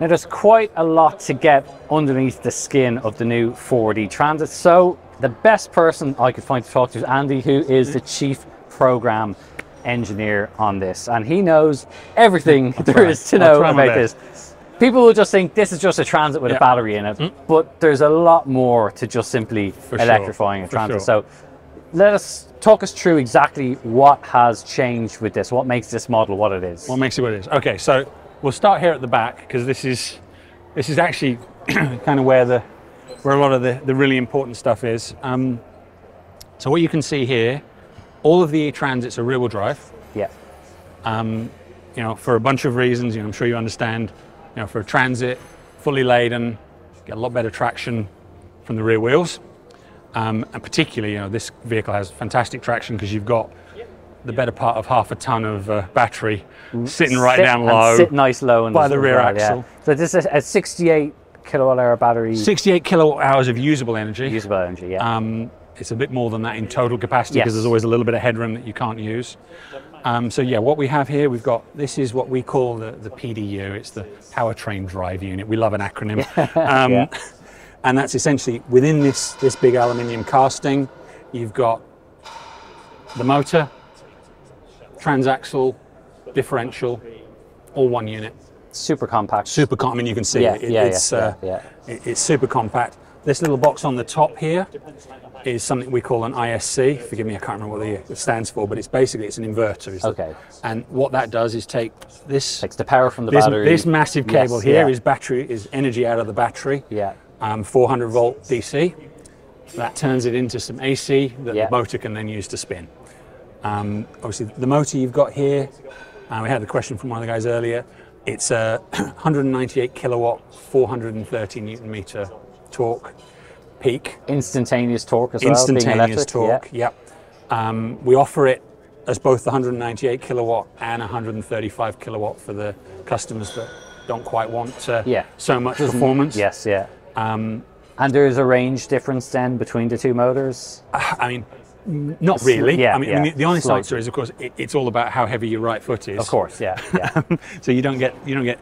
Now there's quite a lot to get underneath the skin of the new Ford E-Transit. So the best person I could find to talk to is Andy, who is the chief program engineer on this, and he knows everything there try. is to know about this. People will just think this is just a transit with Yeah. a battery in it, mm-hmm. but there's a lot more to just simply sure, electrifying a transit. sure. So let us talk us through exactly what has changed with this, what makes this model what it is. What makes it what it is? Okay, so we'll start here at the back because this is this is actually kind of where the where a lot of the, the really important stuff is. Um, so what you can see here, all of the e-transits are rear-wheel drive. Yeah, Um, you know, for a bunch of reasons. You know, I'm sure you understand. You know, for a transit, fully laden, get a lot better traction from the rear wheels. Um, and particularly, you know, this vehicle has fantastic traction because you've got the better part of half a ton of uh, battery sitting right Sit- down low. sit nice low by the rear well, yeah. axle. So this is a 68 kilowatt hour battery 68 kilowatt hours of usable energy. usable energy. Yeah, Um, it's a bit more than that in total capacity because Yes. there's always a little bit of headroom that you can't use. Um, so yeah, what we have here, we've got this is what we call the, the PDU. It's the powertrain drive unit. We love an acronym, um, Yeah. and that's essentially within this this big aluminium casting. You've got the motor, transaxle, differential, all one unit. super compact. Super com- I mean, you can see Yeah, it. Yeah, it's, yeah, uh, yeah, it- it's super compact. This little box on the top here is something we call an ISC. Forgive me, I can't remember what it stands for, but it's basically it's an inverter. the- Okay. and what that does is take this Takes the power from the this, battery. this massive Yes, cable here yeah. is battery is energy out of the battery. Yeah. Um, 400 volt DC. That turns it into some AC that Yeah. the motor can then use to spin. Um, obviously, the motor you've got here, uh, we had a question from one of the guys earlier. It's a 198 kilowatt, 430 newton meter torque peak, Instantaneous torque as well. instantaneous torque. Yep. Um, we offer it as both the 198 kilowatt and 135 kilowatt for the customers that don't quite want uh, Yeah. so much Doesn't- performance. Yes, yeah. Um, And there's a range difference then between the two motors. I mean, not really. yeah, I mean, I mean, the honest slightly. answer is, of course, it, it's all about how heavy your right foot is. Of course, yeah, yeah. so you don't get you don't get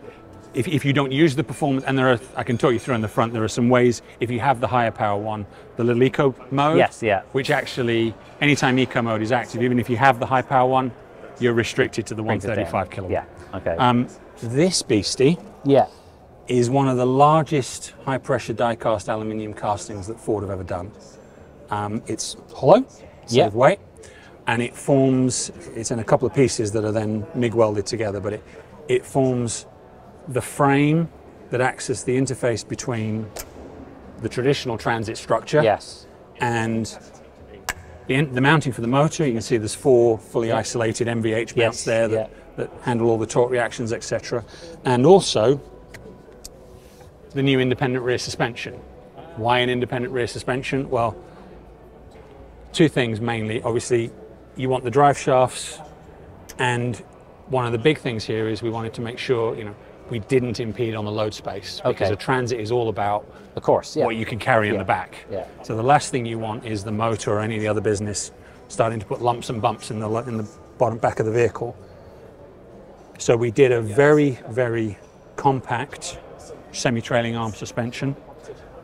if, if you don't use the performance and there are I can talk you through in the front there are some ways if you have the higher power one the little eco mode Yes, yeah. which actually anytime eco mode is active even if you have the high power one you're restricted to the Brings it down. 135 kilowatt Yeah. Okay. um, this beastie yeah. is one of the largest high pressure die cast aluminium castings that Ford have ever done. Um, it's hollow, Yeah. save weight, and it forms, it's in a couple of pieces that are then MIG welded together, but it, it forms the frame that acts as the interface between the traditional transit structure Yes. and the, the mounting for the motor. You can see there's four fully isolated NVH mounts Yes, there that, yeah. that handle all the torque reactions, etc. And also the new independent rear suspension. Why an independent rear suspension? Well, two things mainly. Obviously, you want the drive shafts, and one of the big things here is we wanted to make sure you know we didn't impede on the load space because Okay. a transit is all about Of course. Yeah. what you can carry in Yeah. the back. Yeah. So the last thing you want is the motor or any of the other business starting to put lumps and bumps in the in the bottom back of the vehicle. So we did a very very compact semi-trailing arm suspension.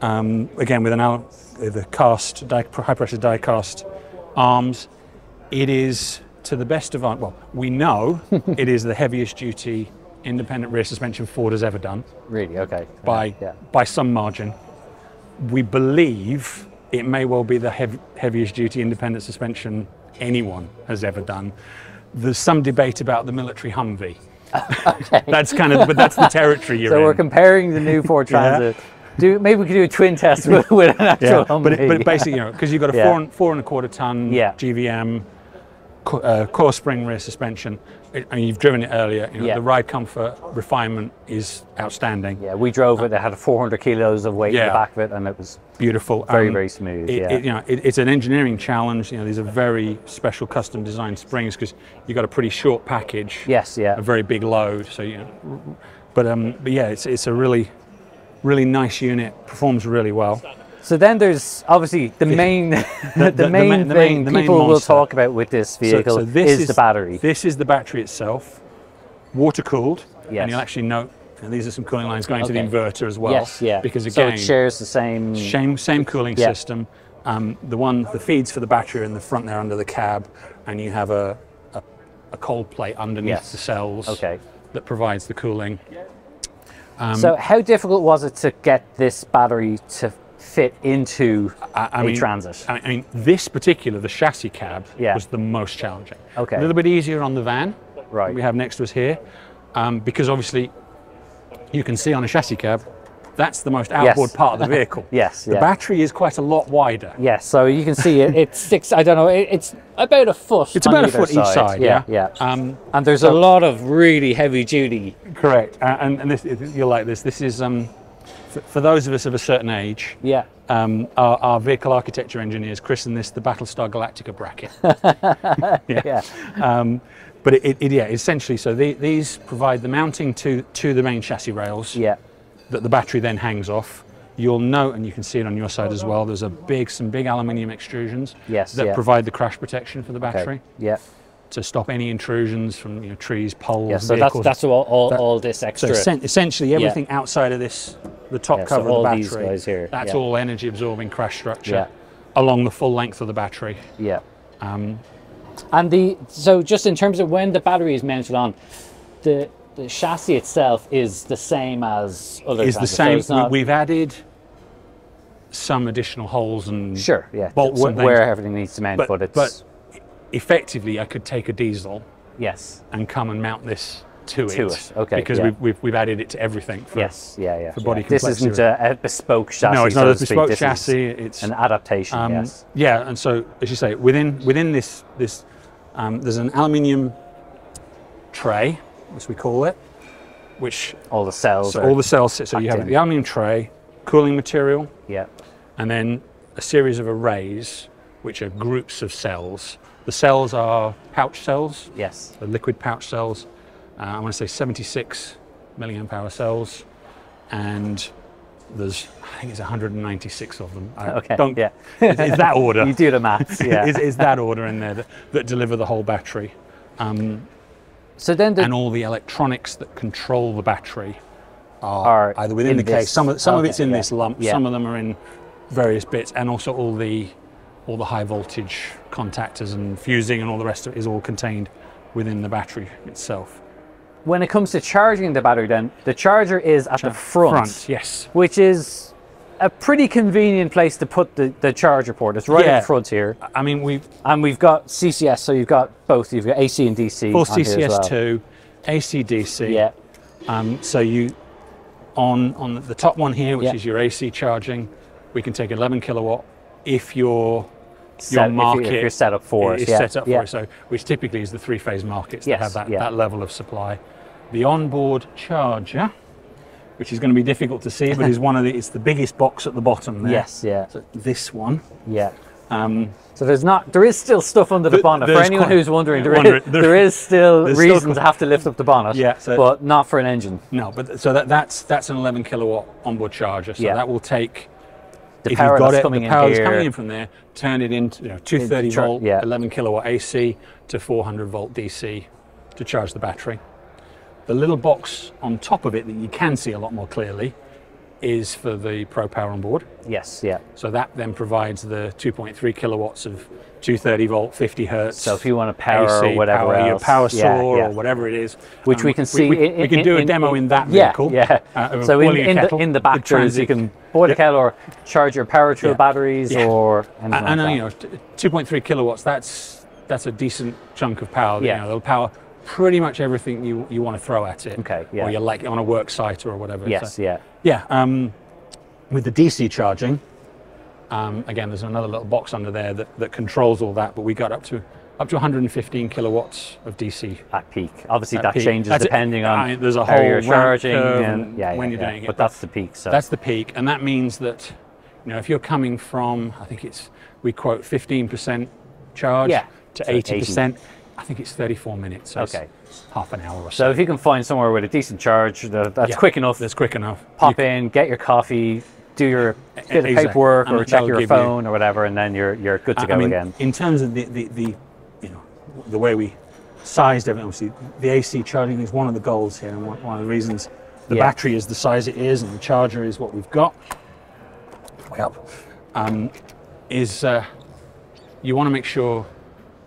Um, again with an al- the cast die, high pressure die cast arms. It is to the best of our well we know it is the heaviest duty independent rear suspension Ford has ever done Really. Okay. by Yeah. by some margin. We believe it may well be the heav- heaviest duty independent suspension anyone has ever done. There's some debate about the military Humvee. okay. that's kind of, but that's the territory you're So in. So we're comparing the new Ford Yeah. Do maybe we could do a twin test with, with an actual yeah, Humvee. but, it- but basically, you know, because you've got a Yeah. four, and, four and a quarter ton Yeah. GVM co- uh, core spring rear suspension, it, and you've driven it earlier. You know, Yeah. The ride comfort refinement is outstanding, yeah, we drove it. It had 400 kilos of weight in the back of it, and it was beautiful, very, Um, very smooth. It, yeah. it, you know, it, it's an engineering challenge. You know, these are very special custom designed springs because you've got a pretty short package, yes. Yeah. a very big load. So you know, but um, but yeah, it's it's a really really nice unit. Performs really well. So then there's obviously the main, the, the- the main ma- the thing main- the main people will talk about with this vehicle so this is, the battery. This is the battery itself, water cooled, Yes. and you'll actually note And these are some cooling lines going to the inverter as well. yes, yeah. Because again, so it shares the same. same same cooling Yeah. system. Um, the one the feeds for the battery are in the front there under the cab, and you have a a, a cold plate underneath Yes. the cells Okay. that provides the cooling. Um, so how difficult was it to get this battery to fit into I, I a mean, transit? I I mean, this particular, the chassis cab, Yeah. was the most challenging. Okay. A little bit easier on the van Right. we have next to us here, um, because obviously you can see on a chassis cab, that's the most outboard part of the vehicle. Yes, The yeah. battery is quite a lot wider. Yes, so you can see it. It sticks. I don't know. It, it's about a foot. It's about a foot each side, Yeah, yeah. yeah. Um, and there's a lot of really heavy duty. correct. Uh, and and this, you're like this. This is um, for, for those of us of a certain age. Yeah. Um, our, our vehicle architecture engineers christen this the Battlestar Galactica bracket. Yeah. Um, but it, it, it- yeah, essentially, so the, these provide the mounting to, to the main chassis rails Yeah. That the battery then hangs off. You'll note, and you can see it on your side as well, there's a big, some big aluminium extrusions Yes, that yeah. provide the crash protection for the Okay. battery Yeah. to stop any intrusions from you know, trees, poles, Yeah. So that's vehicles. that's all all, That- all this so extra. essen- essentially everything outside of this, the top Yeah, so cover all of the battery, guys here, that's yeah. all energy absorbing crash structure Yeah. along the full length of the battery. yeah. Um, And the so just in terms of when the battery is mounted on, the the chassis itself is the same as other. is the transits, so same. not- we, have added some additional holes and sure. Yeah. bolts wh- where everything needs to mount, but, but, it's but effectively, I could take a diesel yes. and come and mount this to, it. To it. it, okay, Because yeah. we've, we've, we've added it to everything. For, Yes. Yeah. Yeah. for body yeah. This isn't a, a bespoke chassis. No, it's not to a bespoke This chassis. It's An adaptation. um, yes. yeah, and so as you say, within within this this um, there's an aluminium tray, as we call it, which All the cells. so all the cells sit. So you have in. the aluminium tray, cooling material, Yeah. and then a series of arrays, which are groups of cells. The cells are pouch cells, Yes. the liquid pouch cells. Uh, I want to say 76 milliamp hour cells, and there's I think it's 196 of them. I Okay. Don't, yeah. It's, it's that order. You do the maths. Yeah. it's, it's that order in there that, that deliver the whole battery, um, so then the and all the electronics that control the battery Are are, either within in the case. this- Some of, some of it's in yeah. this lump. Yeah. Some of them are in various bits, and also all the all the high voltage contactors and fusing and all the rest of it is all contained within the battery itself. when it comes to charging the battery, then the charger is at the front, yes. which is a pretty convenient place to put the, the charger port. It's right Yeah. the front here, I mean, we've and we've got CCS, so you've got both. You've got AC and DC. full on here as well. CCS2, AC/DC. Yeah, Um, so you, on on the top one here, which Yeah. is your AC charging, we can take 11 kilowatt if your set, your you- market if, you're set up for is it. Yeah. set up for it. So which typically is the three phase markets Yes, that have that, that level of supply. The onboard charger, which is going to be difficult to see, but is one of the it's the biggest box at the bottom there. Yes, yeah, So this one. yeah. Um, So there's not, there is still stuff under the Th- bonnet. For anyone who's wondering, there wondering, is, there- there is still reason to have to lift up the bonnet. Yeah, so- but not for an engine. no, but so that, that's that's an 11 kilowatt onboard charger. So Yeah. that will take The if power you've got that's it, coming the in power that's coming in from there, turn it into you know, 230 char- volt, yeah. 11 kilowatt AC to 400 volt DC to charge the battery. The little box on top of it that you can see a lot more clearly is for the Pro Power on board. Yes, yeah. So that then provides the 2.3 kilowatts of 230 volt, 50 hertz. So if you want to power AC, or whatever power your power saw yeah. or whatever it is, which Um, we can see. We, in, we can in- do a demo in that yeah, vehicle. Yeah, uh, so in, in, the, in the back the you can boil a kettle or charge your power tool Yeah. batteries Yeah. or anything And, like and uh, that. you know, 2.3 kilowatts. That's that's a decent chunk of power. Yeah. You know, it'll power pretty much everything you, you want to throw at it. Okay, yeah. Or you're like on a work site or whatever. yes, So- yeah. yeah. Um, with the DC charging, um, again, there's another little box under there that, that controls all that. But we got up to up to 115 kilowatts of DC. At peak, obviously At that peak. changes That's it. depending on I- there's a how whole you're charging and and yeah, when yeah, you're yeah. doing it, But but that's the peak. So That's the peak, and that means that you know if you're coming from, I think it's we quote 15% charge Yeah. to So 80%. I think it's 34 minutes. So it's Okay. half an hour or so so. if you can find somewhere with a decent charge, that- that's Yeah. quick enough. That's quick enough. Pop You- in, get your coffee, do your bit of paperwork, And or check your give you- phone or whatever, and then you're you're good to I- go mean, again. In terms of the, the, the you know the way we sized everything, obviously the AC charging is one of the goals here, and one, one of the reasons the Yeah. battery is the size it is, and the charger is what we've got. Way up. Um, is uh, you want to make sure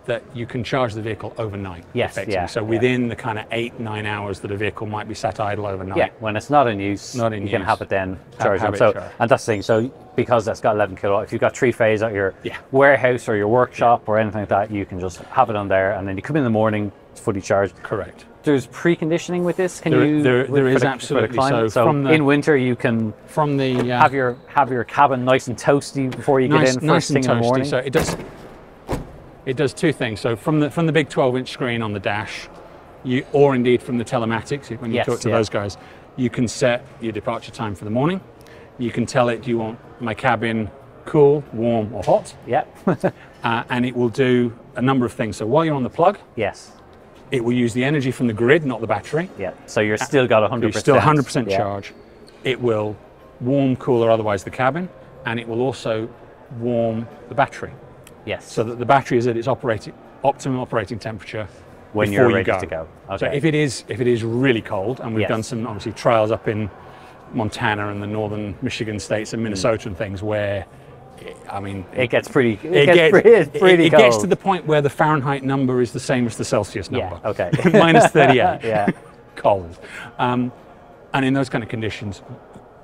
that you can charge the vehicle overnight. Yes, yeah, So yeah. within the kind of eight nine hours that a vehicle might be sat idle overnight. Yeah, when it's not in use, Not in you can have it then Have- charge have it So, charged. and that's the thing. So, because that's got 11 kilowatt, if you've got three phase at your Yeah. warehouse or your workshop or anything like that, you can just have it on there, and then you come in the morning, it's fully charged. Correct. There's preconditioning with this. Can There- you? there- there the- for the absolutely. climate? So from the- in winter, you can From the uh, have your have your cabin nice and toasty before you nice, get in nice first and thing in the morning. So it does it does two things. So from the from the big 12 inch screen on the dash, you or indeed from the telematics when you Yes, talk to yeah. those guys, you can set your departure time for the morning. You can tell it, do you want my cabin cool, warm, or hot? yeah. Uh, and it will do a number of things. So while you're on the plug, yes. it will use the energy from the grid, not the battery. Yeah. So you're still got 100. You're still 100% yeah. charge. It will warm, cool, or otherwise the cabin, and it will also warm the battery Yes. so that the battery is at its operating optimum operating temperature when before you're you go. to go. So if it is if it is really cold, and we've Yes. done some obviously trials up in Montana and the northern Michigan states and Minnesota and things where, I mean, it gets pretty. It, it gets gets, pretty, it- it gets to the point where the Fahrenheit number is the same as the Celsius yeah. number. Okay. Minus 38. yeah. cold. Um, and in those kind of conditions,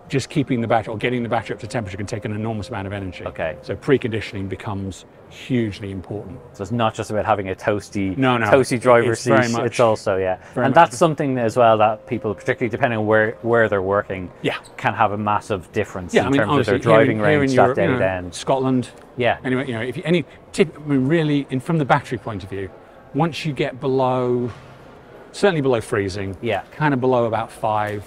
just keeping the battery or getting the battery up to temperature can take an enormous amount of energy. Okay. So preconditioning becomes hugely important. So it's not just about having a toasty, No, no, toasty driver it's seat. much- it's also yeah, and that's something as well that people, particularly depending on where where they're working, Yeah. can have a massive difference Yeah, in I mean, terms of their honestly, here driving in, here range in that Europe, day you know, then. Scotland. Yeah. Anyway, you know, if you, any tip, I mean, really, in, from the battery point of view, once you get below, certainly below freezing, Yeah. kind of below about five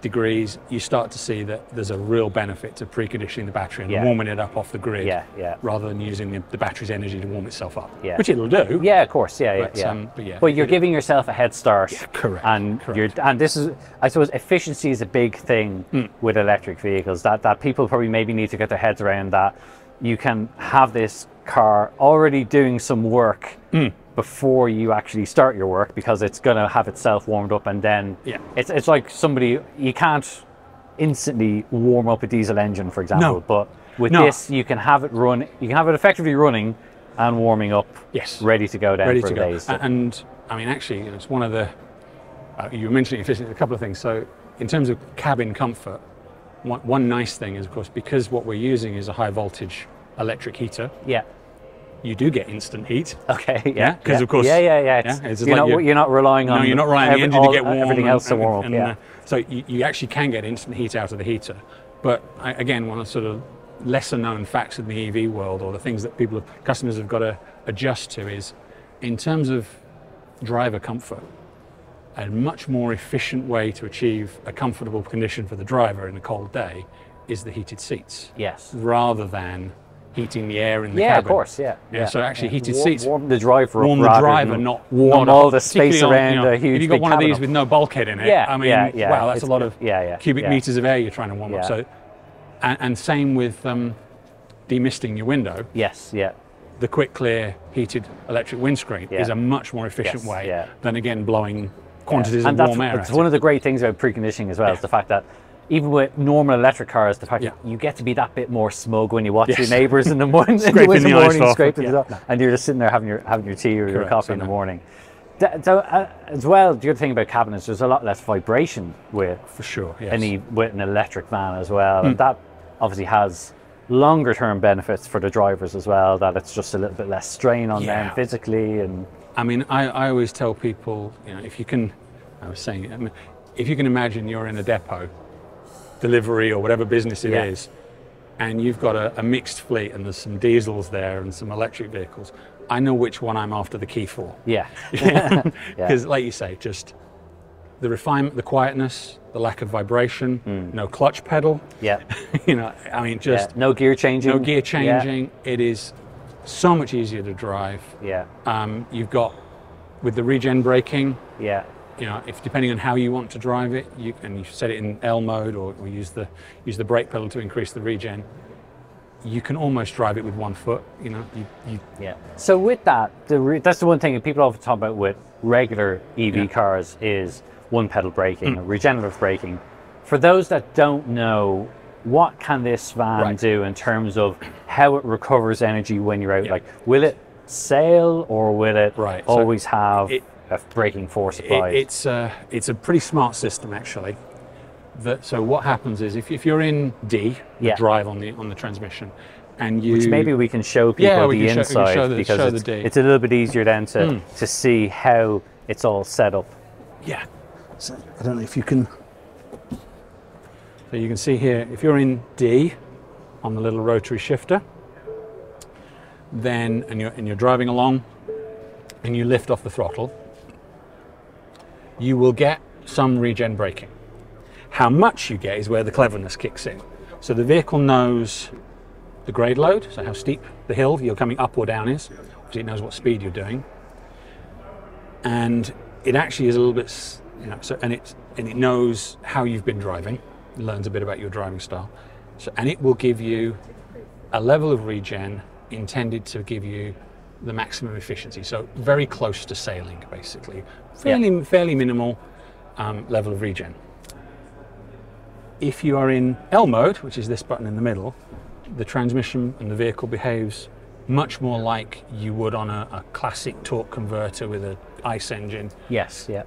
degrees, you start to see that there's a real benefit to preconditioning the battery and Yeah. warming it up off the grid. Yeah, yeah. Rather than using the, the battery's energy to warm itself up. Yeah. Which it'll do. Yeah, of course. Yeah, But, yeah, um, but yeah, But you're giving yourself a head start. correct, And correct. you're and this is I suppose efficiency is a big thing Hmm. with electric vehicles that that people probably maybe need to get their heads around that you can have this car already doing some work Hmm. Before you actually start your work because it's going to have itself warmed up and then Yeah. it's it's like somebody you can't instantly warm up a diesel engine for example No. but with No. this you can have it run you can have it effectively running and warming up Yes. ready to go down ready for to go. day. So- And I mean, actually, you know, it's one of the uh, you were mentioning efficiency. A couple of things. So, in terms of cabin comfort, one, one nice thing is, of course, because what we're using is a high voltage electric heater. yeah. You do get instant heat. Okay. Yeah. Yeah, 'cause yeah. of course- Yeah, yeah, yeah. It's, yeah, it's you're, like not, you're- you're not relying on. no, you're not relying on the engine all- to get warm. Everything and- else to warm and, yeah. uh, so you, you actually can get instant heat out of the heater. But I, again, one of the sort of lesser known facts in the EV world, or the things that people, have, customers have got to adjust to, is in terms of driver comfort. A much more efficient way to achieve a comfortable condition for the driver in a cold day is the heated seats, yes. rather than heating the air in the Yeah, cabin. of course. Yeah. Yeah, so actually heated warm, seats Warm the driver warm up. the driver, than not warm not all up, the space around you know, a huge If you've got one of these up. with no bulkhead in it, Yeah, I mean, yeah, yeah. wow, that's It's- a lot of yeah, yeah, cubic yeah. meters of air you're trying to warm Yeah. up. So, and, and same with um, demisting your window. Yes. Yeah. The quick clear heated electric windscreen Yeah. is a much more efficient Yes, way yeah. than again blowing quantities and of warm air. it's one of the great things about preconditioning as well. Is the fact that even with normal electric cars, the fact Yeah. that you get to be that bit more smug when you watch Yes. your neighbours in the morning, in the Scraping the ice morning, off it, scraping yeah. it up, and you're just sitting there having your having your tea or your coffee in the morning. So, uh, as well, the other thing about cabinets, there's a lot less vibration with for sure. Yes. any with an electric van as well, Hmm. and that obviously has longer term benefits for the drivers as well. That it's just a little bit less strain on them physically, and I mean, I, I always tell people, you know, if you can, I was saying, I mean, if you can imagine you're in a depot, delivery or whatever business it is, Yeah. and you've got a, a mixed fleet and there's some diesels there and some electric vehicles, I know which one I'm after the key for. yeah, Because, like you say, just the refinement, the quietness, the lack of vibration, no clutch pedal. yeah, you know, I mean, yeah. just no gear changing, no gear Yeah, changing. It is so much easier to drive. yeah, Um, you've got with the regen braking, yeah. You know, if depending on how you want to drive it, you and you set it in L mode or, or use the use the brake pedal to increase the regen. You can almost drive it with one foot. You know, you, you Yeah. So with that, the re- that's the one thing that people often talk about with regular EV Yeah. cars is one pedal braking, or regenerative braking. For those that don't know, what can this van Right. do in terms of how it recovers energy when you're out? Yeah. Like, will it sail or will it Right, so always have it- a braking force It, it's uh, it's a pretty smart system actually. That so what happens is if, if you're in D, the Yeah. drive on the on the transmission, and you Which maybe we can show people Yeah, the can show- inside show the- because it's, it's a little bit easier then to, Mm. to see how it's all set up. yeah. So I don't know if you can. So you can see here if you're in D, on the little rotary shifter, then and you're and you're driving along, and you lift off the throttle, you will get some regen braking. How much you get is where the cleverness kicks in. So the vehicle knows the grade load, so how steep the hill you're coming up or down is. Obviously, it knows what speed you're doing, and it actually is a little bit, you know, so and it and it knows how you've been driving. Learns a bit about your driving style, so and it will give you a level of regen intended to give you the maximum efficiency. So very close to sailing, basically, fairly fairly minimal um, level of regen. If you are in L mode, which is this button in the middle, the transmission and the vehicle behaves much more like you would on a, a classic torque converter with an ICE engine Yes, yeah.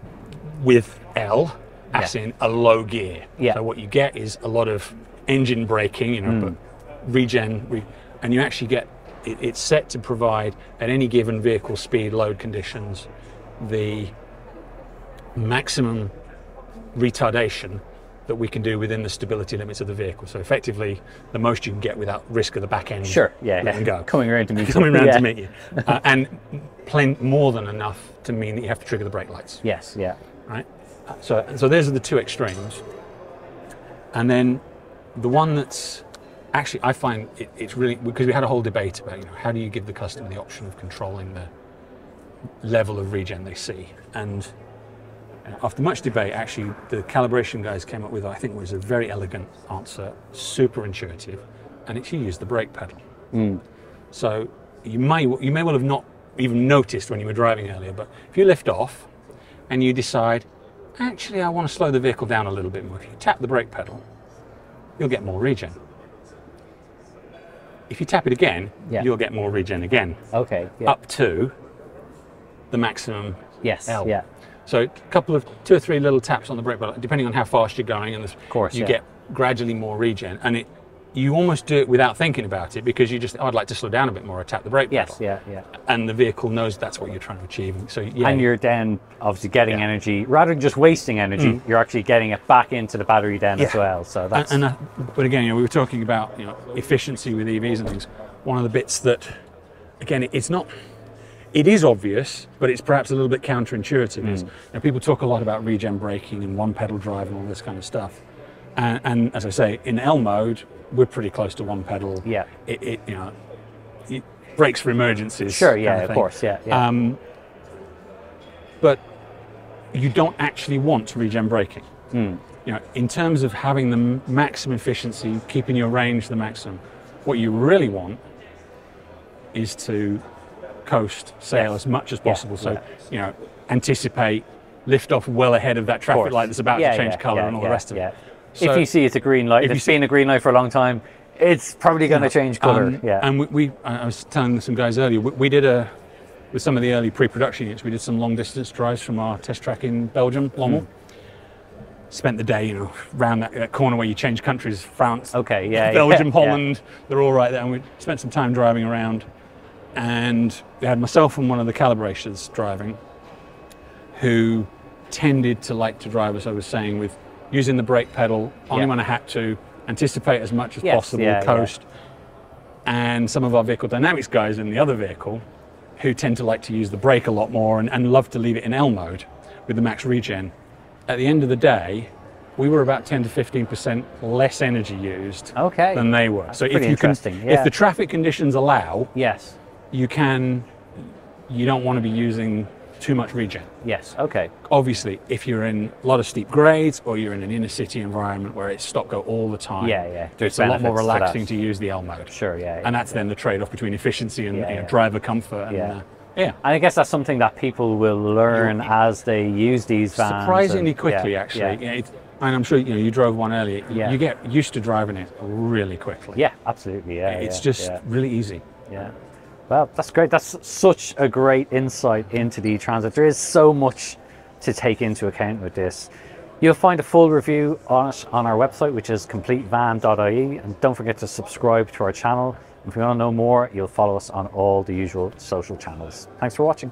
with L, as Yeah. in a low gear. Yeah. So what you get is a lot of engine braking, you know, Hmm. but regen, re, and you actually get it, it's set to provide at any given vehicle speed, load conditions, the maximum retardation that we can do within the stability limits of the vehicle. So effectively, the most you can get without risk of the back end. Sure, yeah, yeah. go Coming around to meet you. coming around Yeah. to meet you, uh, and plen- more than enough to mean that you have to trigger the brake lights Yes, yeah. right? So, so those are the two extremes. And then the one that's actually, I find it, it's really, because we had a whole debate about, you know, how do you give the customer the option of controlling the level of regen they see? And uh, after much debate, actually, the calibration guys came up with, I think, was a very elegant answer, super intuitive, and it's you use the brake pedal. So you may, you may well have not even noticed when you were driving earlier, but if you lift off and you decide, actually, I want to slow the vehicle down a little bit more, if you tap the brake pedal, you'll get more regen. If you tap it again, Yeah. you'll get more regen again, Okay, yeah. up to the maximum yes, L. yeah. so a couple of two or three little taps on the brake pedal, depending on how fast you're going, and of course, you yeah. get gradually more regen, and it you almost do it without thinking about it because you just oh, I'd like to slow down a bit more. I tap the brake Yes, pedal, yeah, yeah. and the vehicle knows that's what you're trying to achieve. So yeah, And you're then obviously getting Yeah. energy rather than just wasting energy. You're actually getting it back into the battery then as well. So that's and, and uh, but again, you know, we were talking about you know efficiency with EVs and things. One of the bits that, again, it's not. It is obvious, but it's perhaps a little bit counterintuitive. Is you know, people talk a lot about regen braking and one pedal drive and all this kind of stuff. And, and as I say, in L mode, we're pretty close to one pedal. Yeah. It, it you know, it brakes for emergencies. sure, kind yeah, of of course, yeah, yeah. Um, but you don't actually want regen braking. Hmm. You know, in terms of having the maximum efficiency, keeping your range the maximum, what you really want is to coast, sail Yes. as much as Yeah, possible. So, yeah. you know, anticipate, lift off well ahead of that traffic light that's about Yeah, to change yeah, colour yeah, and all yeah, the rest of yeah. It. if you see it's a green light, if it's see- been a green light for a long time, it's probably going to change color. Um, yeah. And we, we, I was telling some guys earlier, we, we did a, with some of the early pre-production units, we did some long distance drives from our test track in Belgium, Lommel. Spent the day, you know, round that, that corner where you change countries, France, okay. Yeah. Belgium, yeah, Holland, they're all right there. And we spent some time driving around. And we had myself and one of the calibrators driving who tended to like to drive, as I was saying, with using the brake pedal only Yeah. when I had to, anticipate as much as Yes, possible, yeah, yeah. coast. And some of our vehicle dynamics guys in the other vehicle who tend to like to use the brake a lot more and, and love to leave it in L mode with the max regen. At the end of the day, we were about 10 to 15% less energy used Okay. than they were. so if you can, yeah. if the traffic conditions allow, yes. you can, you don't want to be using too much regen. Yes. Okay. Obviously, if you're in a lot of steep grades or you're in an inner city environment where it's stop go all the time, Yeah, yeah. There's it's a lot more to relaxing to, use the L mode. Sure. Yeah. And that's then the trade-off between efficiency and Yeah, you know, yeah. driver comfort and Yeah. uh, Yeah. And I guess that's something that people will learn as they use these vans. Surprisingly and- quickly, yeah, actually. Yeah. Yeah, it, and I'm sure you know you drove one earlier. Yeah. You get used to driving it really quickly. Yeah, absolutely. Yeah, It's yeah, just yeah, really easy. yeah. Well, that's great. That's such a great insight into the transit. There is so much to take into account with this. You'll find a full review on it on our website, which is completevan.ie. And don't forget to subscribe to our channel. If you want to know more, you'll follow us on all the usual social channels. Thanks for watching.